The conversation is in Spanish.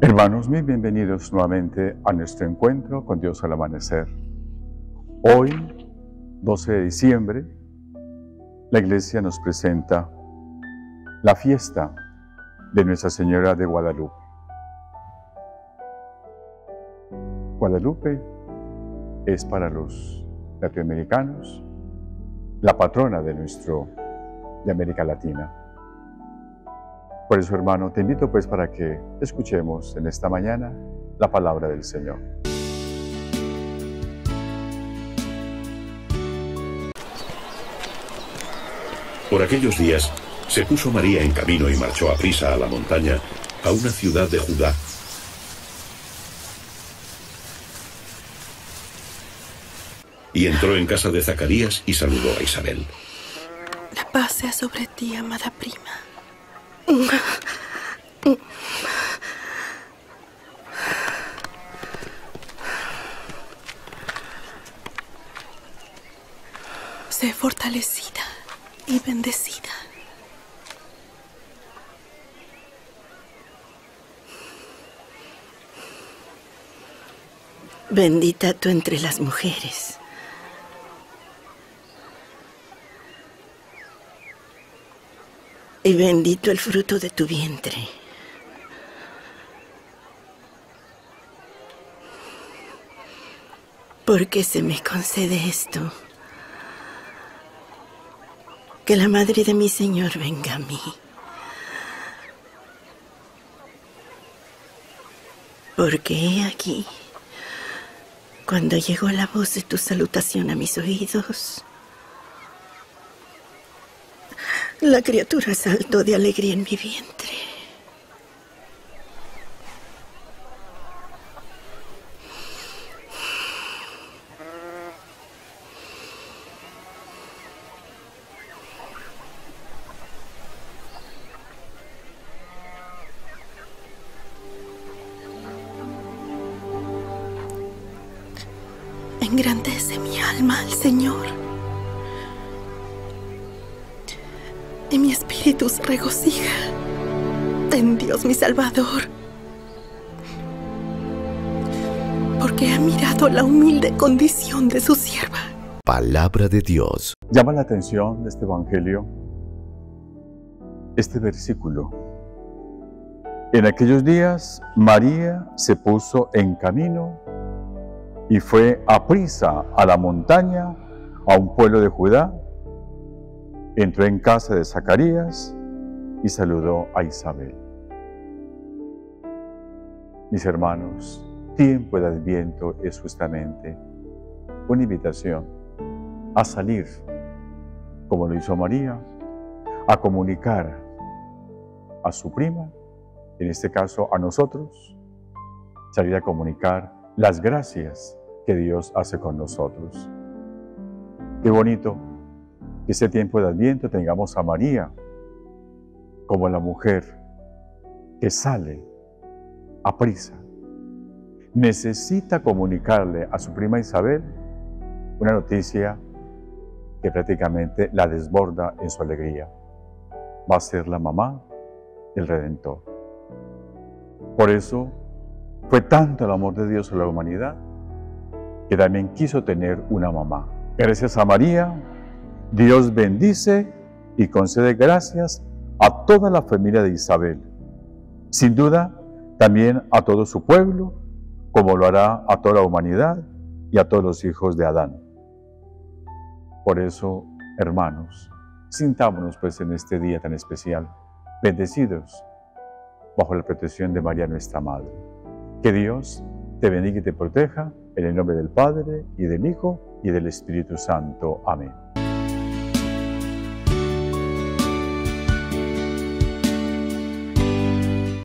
Hermanos, muy bienvenidos nuevamente a nuestro encuentro con Dios al amanecer. Hoy, 12 de diciembre, la iglesia nos presenta la fiesta de Nuestra Señora de Guadalupe. Guadalupe es para los latinoamericanos la patrona de nuestro de América Latina. Por eso, hermano, te invito pues para que escuchemos en esta mañana la palabra del Señor. Por aquellos días, se puso María en camino y marchó a prisa a la montaña, a una ciudad de Judá. Y entró en casa de Zacarías y saludó a Isabel. La paz sea sobre ti, amada prima. Sé fortalecida y bendecida. Bendita tú entre las mujeres. Y bendito el fruto de tu vientre. ¿Por qué se me concede esto? Que la madre de mi Señor venga a mí. Porque he aquí, cuando llegó la voz de tu salutación a mis oídos, la criatura saltó de alegría en mi vientre. Engrandece mi alma al Señor. Y mi espíritu se regocija en Dios mi Salvador. Porque ha mirado la humilde condición de su sierva. Palabra de Dios. Llama la atención de este Evangelio este versículo. En aquellos días María se puso en camino y fue a prisa a la montaña, a un pueblo de Judá, entró en casa de Zacarías y saludó a Isabel. Mis hermanos, tiempo de adviento es justamente una invitación a salir, como lo hizo María, a comunicar a su prima, en este caso a nosotros, salir a comunicar las gracias que Dios hace con nosotros. Qué bonito este tiempo de Adviento tengamos a María como la mujer que sale a prisa. Necesita comunicarle a su prima Isabel una noticia que prácticamente la desborda en su alegría. Va a ser la mamá del Redentor. Por eso fue tanto el amor de Dios a la humanidad que también quiso tener una mamá. Gracias a María, Dios bendice y concede gracias a toda la familia de Isabel. Sin duda, también a todo su pueblo, como lo hará a toda la humanidad y a todos los hijos de Adán. Por eso, hermanos, sintámonos pues en este día tan especial, bendecidos bajo la protección de María nuestra Madre. Que Dios te bendiga y te proteja en el nombre del Padre, y del Hijo, y del Espíritu Santo. Amén.